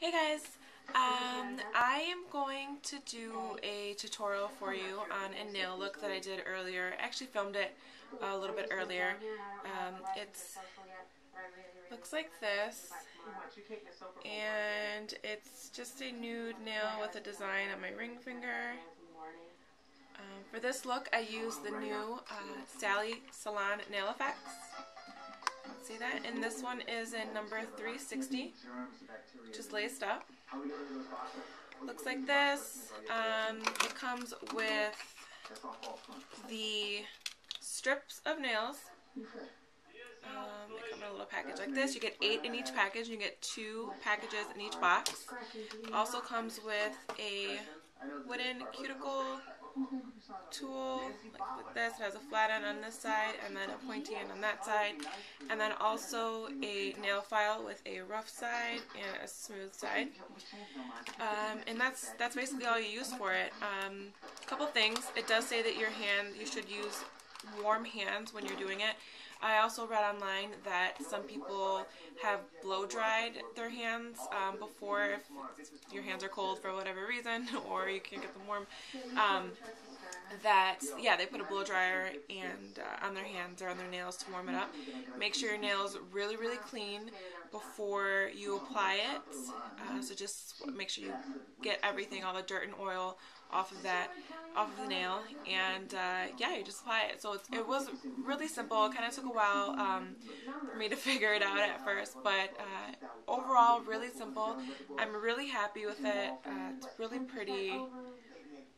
Hey guys, um, I am going to do a tutorial for you on a nail look that I did earlier. I actually filmed it a little bit earlier. Um, it's looks like this and it's just a nude nail with a design on my ring finger. Um, for this look I used the new uh, Sally Salon Nail Effects. That? And this one is in number 360, just laced up. Looks like this. Um, it comes with the strips of nails. Um, they come in a little package like this. You get eight in each package. You get two packages in each box. Also comes with a wooden cuticle tool like, this. It has a flat end on this side and then a pointy end on that side. And then also a nail file with a rough side and a smooth side. Um, and that's that's basically all you use for it. A um, couple things. It does say that your hand, you should use warm hands when you're doing it. I also read online that some people have blow dried their hands um, before if your hands are cold for whatever reason or you can't get them warm. Um, that yeah they put a blow dryer and uh, on their hands or on their nails to warm it up. Make sure your nails really really clean before you apply it. Uh, so just make sure you get everything all the dirt and oil off of that off of the nail. And uh, yeah you just apply it. So it was really simple. It kind of took a while um, for me to figure it out at first but uh, overall really simple. I'm really happy with it. Uh, it's really pretty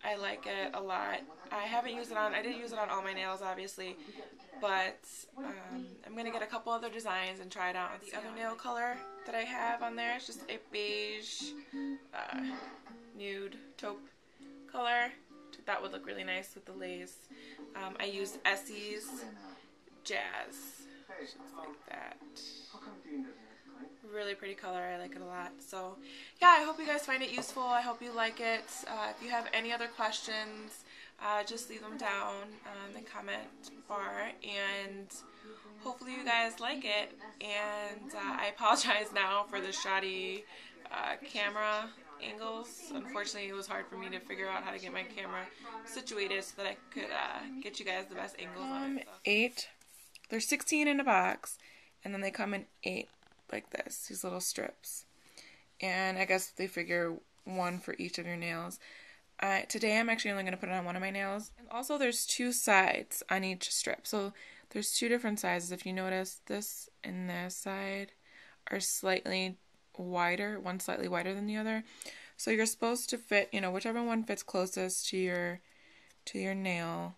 I like it a lot. I haven't used it on, I didn't use it on all my nails obviously, but um, I'm going to get a couple other designs and try it out. The other nail color that I have on there is just a beige, uh, nude taupe color. That would look really nice with the lace. Um, I used Essie's Jazz, just like that really pretty color. I like it a lot. So yeah, I hope you guys find it useful. I hope you like it. Uh, if you have any other questions, uh, just leave them down in the comment bar and hopefully you guys like it. And uh, I apologize now for the shoddy uh, camera angles. Unfortunately, it was hard for me to figure out how to get my camera situated so that I could uh, get you guys the best angles on it. So. Eight. There's 16 in a box, and then they come in eight like this, these little strips. And I guess they figure one for each of your nails. Uh, today I'm actually only going to put it on one of my nails. And also there's two sides on each strip. So there's two different sizes. If you notice, this and this side are slightly wider, one slightly wider than the other. So you're supposed to fit, you know, whichever one fits closest to your to your nail,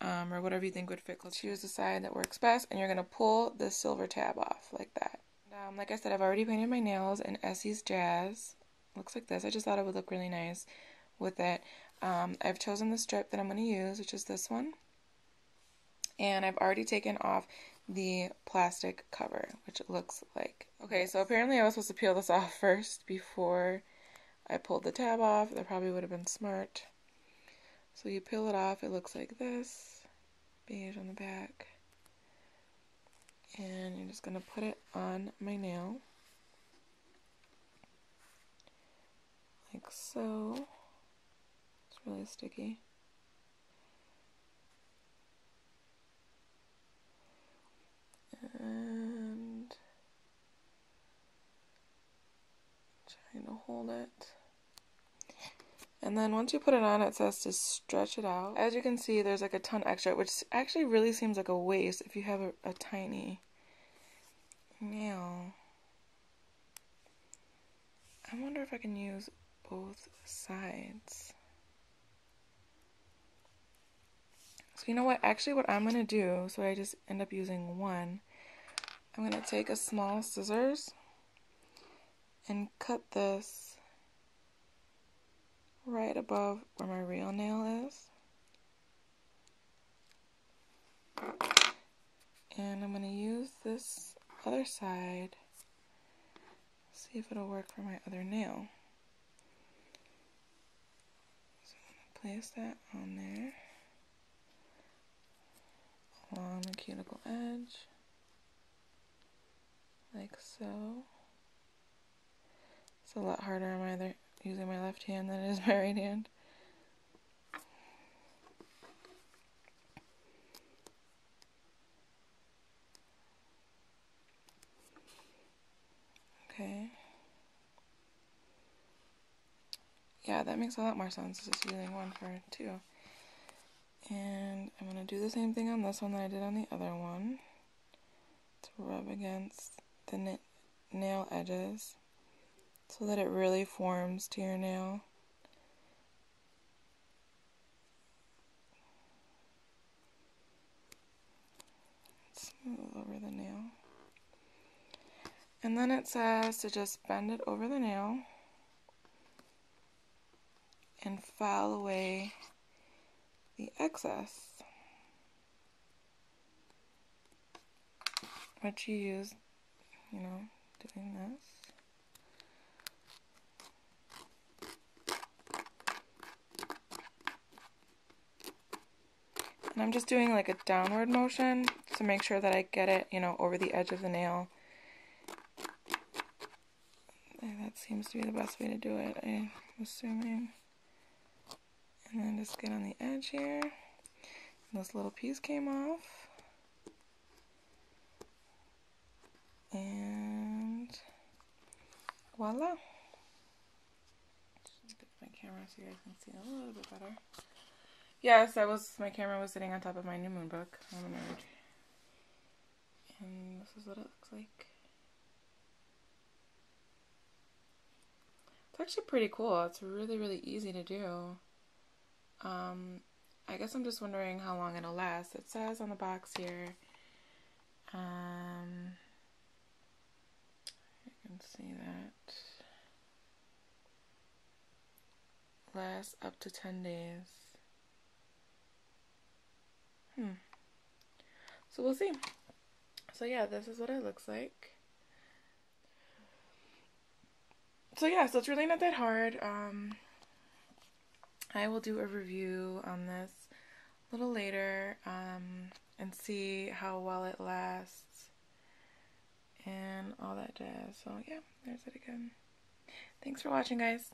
um, or whatever you think would fit close. Choose the side that works best, and you're gonna pull the silver tab off like that. Um, like I said, I've already painted my nails in Essie's Jazz. Looks like this. I just thought it would look really nice with it. Um, I've chosen the strip that I'm going to use, which is this one. And I've already taken off the plastic cover, which it looks like. Okay, so apparently I was supposed to peel this off first before I pulled the tab off. That probably would have been smart. So you peel it off, it looks like this. Beige on the back and I'm just going to put it on my nail like so. It's really sticky. And trying to hold it. And then once you put it on, it says to stretch it out. As you can see, there's like a ton extra, which actually really seems like a waste if you have a, a tiny nail. I wonder if I can use both sides. So you know what? Actually, what I'm going to do, so I just end up using one, I'm going to take a small scissors and cut this right above where my real nail is. And I'm going to use this other side, see if it'll work for my other nail. So I'm going to place that on there along the cuticle edge, like so. It's a lot harder on my other using my left hand than it is my right hand. Okay. Yeah, that makes a lot more sense, just using one for two. And I'm going to do the same thing on this one that I did on the other one. To rub against the nail edges so that it really forms to your nail. Smooth over the nail. And then it says to just bend it over the nail and file away the excess. What you use, you know, doing this. And I'm just doing like a downward motion to make sure that I get it, you know, over the edge of the nail. That seems to be the best way to do it, I'm assuming. And then just get on the edge here. And this little piece came off. And voila. Just get my camera so you guys can see a little bit better. Yes, I was. My camera was sitting on top of my New Moon book. I'm a nerd. And this is what it looks like. It's actually pretty cool. It's really, really easy to do. Um, I guess I'm just wondering how long it'll last. It says on the box here. Um, you can see that lasts up to 10 days. Hmm. So we'll see. So yeah, this is what it looks like. So yeah, so it's really not that hard. Um, I will do a review on this a little later um, and see how well it lasts and all that jazz. So yeah, there's it again. Thanks for watching, guys.